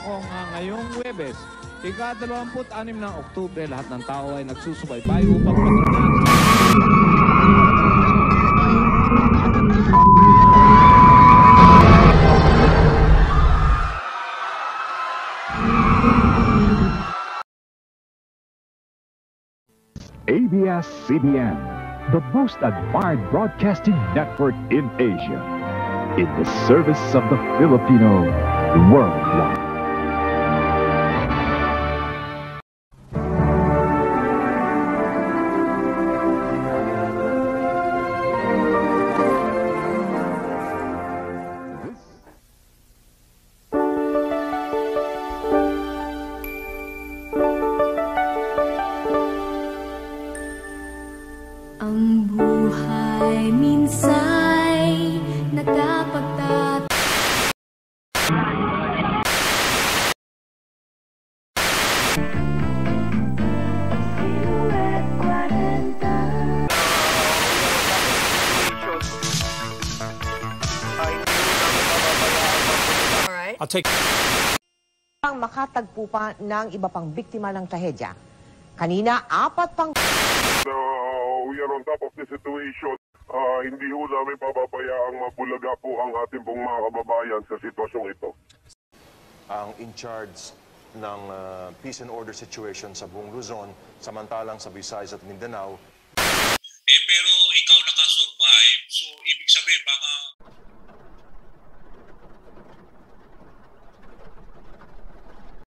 ko nga ngayong Webes, ika-26 ng Oktubre, lahat ng tao ay nagsusubaybay upang matunan ABS-CBN, the most admired broadcasting network in Asia, in the service of the Filipino worldwide. Buhay minsay nakapagtat I'll take ang makatagpo pa ng iba pang biktima ng trahedya. Kanina, apat pang uh, pagpaparonda of the situation. Uh, hindi ho namin pababayaang mabulaga po ang ating pong mga kababayan sa sitwasyong ito. Ang in charge ng uh, peace and order situation sa buong Luzon, samantalang sa Visayas at Mindanao. Eh pero ikaw nakasurvive, so ibig sabihin baka